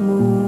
ห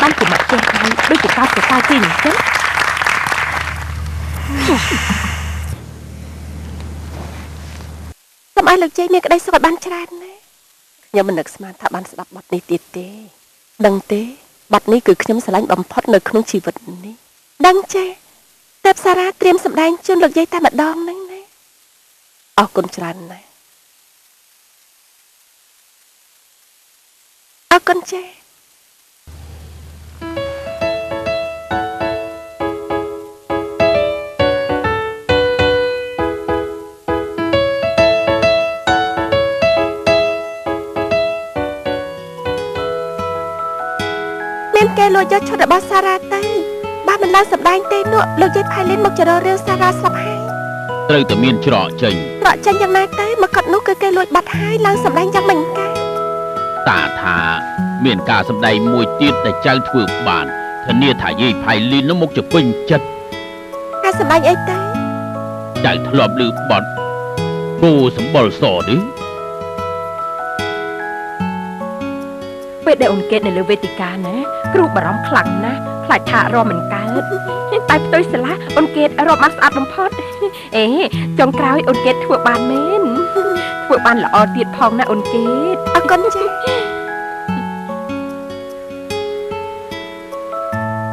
បានជាមកចេះហើយដូចជាកោតសរសើរគេអញ្ចឹងសូមឲ្យលោកជ័យមានក្តីសុខឲ្យបានច្រើនណាខ្ញុំមិននឹកស្មានថាបានស្ដាប់បទនេះទៀតទេ ដឹងទេបទនេះគឺខ្ញុំស្រឡាញ់បំផុតនៅក្នុងជីវិតនេះដឹងចេះតែសារ៉ាត្រៀមសម្ដែងជូនលោកយាយតែម្ដងហ្នឹងណាអរគុណច្រើនណាស់អរគុណចេះ គេលួចយកឈុតរបស់សារ៉ាទៅបើមិនឡើងសម្ដែងទេនោះលោកយាយផៃលីនមកចររឿងសារ៉ាស្លាប់ហើយត្រូវតែមានច្រកចេញត្រកចេញយ៉ាងណាទៅមកកត់នោះគឺគេលួចបាត់ហើយឡើងសម្ដែងយ៉ាងមិនកើតតាថាមានការសម្ដែងមួយទៀតដែលចៅធ្វើបានធានាថាយាយផៃលីននឹងមកជពេញចិត្តការសម្ដែងអីទៅចៅធ្លាប់ឮបទគោសម្បុរសនេះ ពេលដែលអូនកេតនៅលើវេទិកាណាគ្រូបារម្ភខ្លាំងណាស់ខ្លាចថារមមិនកើតតែផ្ទុយស្លាអូនកេតរកបានស្អាតបំផុតអេចុងក្រោយអូនកេតធ្វើបានមែនធ្វើបានល្អទៀតផងណាអូនកេតអរគុណចា៎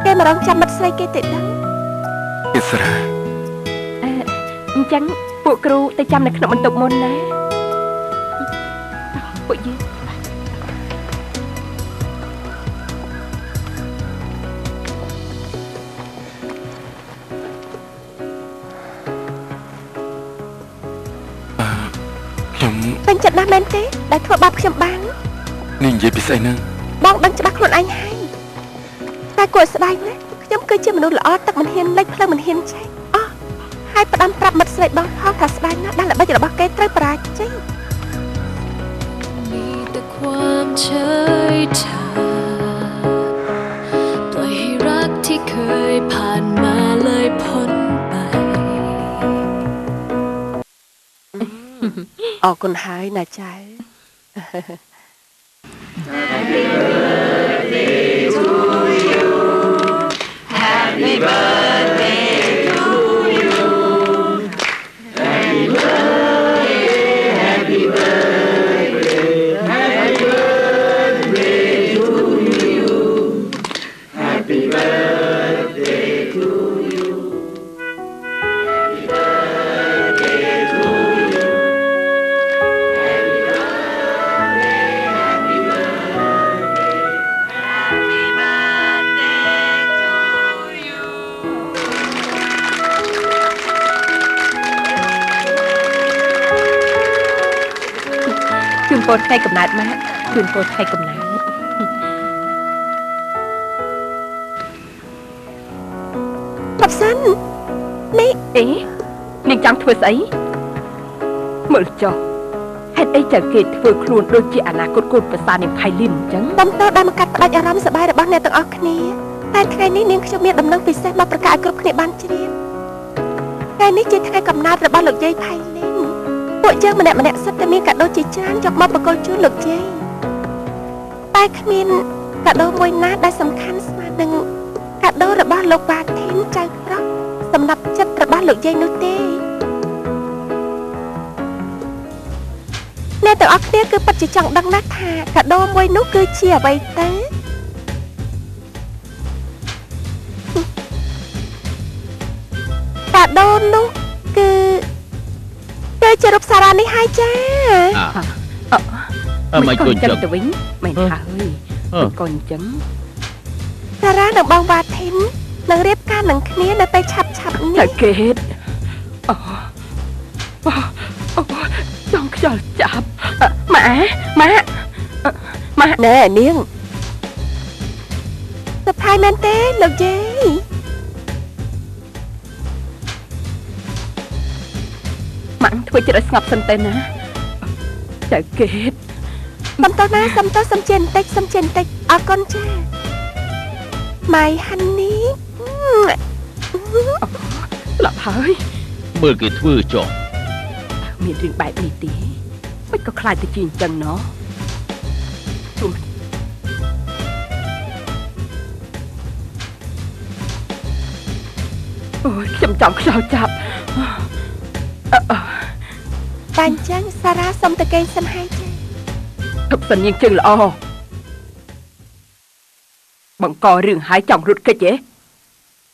គេមករងចាំមិត្តស្រីគេទៅដឹងអិសរាអញ្ចឹងពួកគ្រូទៅចាំនៅក្នុងបន្ទប់មុនណាពួកយើង ពេញចិត្តណាស់មែនទេដែលធ្វើបាបខ្ញុំបាន នេះនិយាយពីស្អីហ្នឹង បងដឹងច្បាស់ខ្លួនឯងហើយតែគួរស្ដាយណាស់ខ្ញុំគឺជាមនុស្សល្អទឹកមិនហ៊ានលេចផ្លូវមិនហ៊ានចេះអោះហើយផ្ដាំប្រាប់មិត្តស្រីបងផងថាស្ដាយណាស់ដែលល្បិចរបស់គេត្រូវបរាជ័យ มีแต่ความเฉยชาปล่อยให้รักที่เคยผ่าน น អរគុណហើយណាចៅ ជូនពរថ្ងៃកំណើតម៉ាក់ជូនពរថ្ងៃកំណើតប្រសិននេះអេនាងចង់ធ្វើស្អីមើលចុះហេតុអីចៅគេធ្វើខ្លួនដូចជាអនាគតកូនប្រសានាងផៃលីនអញ្ចឹងបំតោដែលមកកាត់ផ្ដាច់អារម្មណ៍សប្បាយរបស់អ្នកទាំងអស់គ្នាតែថ្ងៃនេះនាងខ្ញុំមានដំណឹងពិសេសមកប្រកាសឲ្យគ្រប់គ្នាបានជ្រាបថ្ងៃនេះជាថ្ងៃកំណើតរបស់លោកយាយផៃលីន ពួកយើងម្នាក់ម្នាក់សិតតែមានកាដូជាច្រើនយកមកបកគលជូនលោកយាយតែគ្មានកាដូមួយណាដែលសំខាន់ស្មើនឹងកាដូរបស់លោកបាធីនចៅប្រុសសម្រាប់ចិត្តរបស់លោកយាយនោះទេអ្នកទាំងអស់គ្នាគឺពិតជាចង់ដឹងណាស់ថាកាដូមួយនោះគឺជាអ្វីទៅ ជារូបសារ៉ានេះហើយចាអាអើមិនគួរចឹងទៅវិញមិនអឺហើយអឺមិនក៏អញ្ចឹងសារ៉ានិងបងវ៉ាធីននឹងរៀបការនឹងគ្នានៅពេលឆាប់ឆាប់ៗតែនេះកេតអូអូអូចង់ខ្យល់ចាប់អឺម៉ាម៉ាអឺម៉ាណែនាងសប្បាយមែនទេលោកយាយ ម៉ាំងធ្វើចិត្តឲ្យស្ងប់សិនទៅណាតែកេតសំទោសណាសំទោសសំជាបន្តិចសំជាបន្តិចអរគុណចាម៉ៃហាន់នីស្លាប់ហើយមើលគេធ្វើចុះមានរឿងបែបនេះទេមិនក៏ខ្លាចទៅជាអញ្ចឹងណោះជុំអូយខ្ញុំចង់ខ្យល់ចាប់អឺអឺ តែអញ្ចឹងសារ៉ាសុំទៅគេងសិនហើយចាទុកសិននាងជើងល្អបង្ករឿងហើយចង់រត់គេចទេ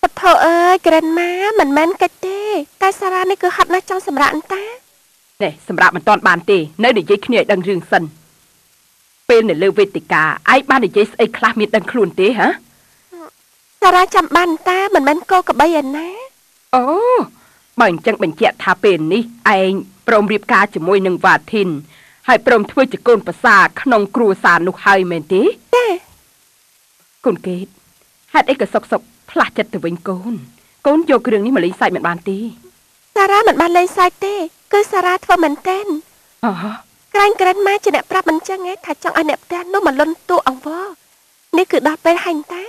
ពធអើយក្រិនម៉ាមិនមែនកិច្ចទេតែសារ៉ានេះគឺហត់ណាស់ចង់សម្រាកអន្តានេះសម្រាប់មិនតាន់បានទេនៅនិយាយគ្នាឲ្យដឹងរឿងសិនពេលនៅលើវេទិកាឯងបាននិយាយស្អីខ្លះមានដឹងខ្លួនទេហ៎សារ៉ាចាំបានអន្តាមិនមែនកោកបីឯណាអូបើអញ្ចឹងបញ្ជាក់ថាពេលនេះឯង ព្រមរៀបការជាមួយនឹងវ៉ាធីនហើយព្រមធ្វើជាកូនប្រសាក្នុងគ្រួសារនោះហើយមែនទេទេកូនកេតហេតុអីក៏សុកសុកផ្លាស់ចិត្តទៅវិញកូនកូនយករឿងនេះមកលេងសើចមិនបានទេសារ៉ាមិនបានលេងសើចទេ គឺសារ៉ាធ្វើមែនទេនអូក្រែងក្រិនម៉ាជាអ្នកប្រាប់មិនចឹងឯងថាចង់ឲ្យអ្នកផ្ទះនោះមកលន់តួអង្វរនេះគឺដល់ពេលហាញ់តា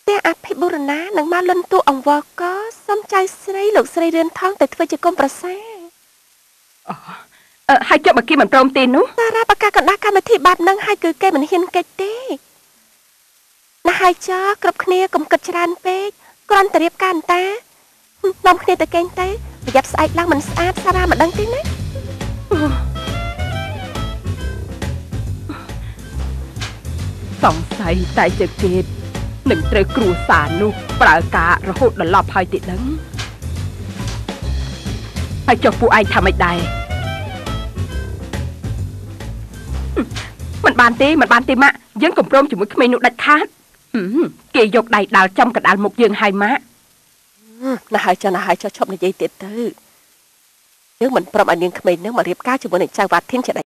ផ្ទះអភិបុរណានឹងមកលន់តួអង្វរក៏សុំចៅស្រីលោកស្រីរឿនថងទៅធ្វើជាកុំប្រសាអឺ ហើយចុះបើគេមិនព្រមទេនោះសារ៉ាបកាកណ្ដាស់កម្មវិធីបែបហ្នឹងហើយគឺគេមិនហ៊ានកិច្ចទេណាស់ហើយចោះគ្រប់គ្នាកុំគិតច្រើនពេកគ្រាន់តែរៀបការអន្តានាំគ្នាទៅកេងទៅប្រយ័ត្នស្អែកឡើងមិនស្អាតសារ៉ាមិនដឹងទេណាសង្ស័យតែចកេតនឹងត្រូវគ្រួសារនោះប្រើការរហូតដល់ឡប់ហើយទេដឹង ហើយចុះពួកឯងថាម៉េចដែរហឹមមិនបានទេមិនបានទេម៉ាក់យើងកំព្រមជាមួយក្មេងនោះដាច់ខាតហឹមគេយកដៃដាល់ចំកណ្ដាលមុខយើងហើយម៉ាក់ណាស់ហើយចុះណាស់ហើយចុះឈប់និយាយទៀតទៅយើងមិនព្រមឲ្យនាងក្មេងហ្នឹងមករៀបការជាមួយនឹងចៅវ៉ាធីនជា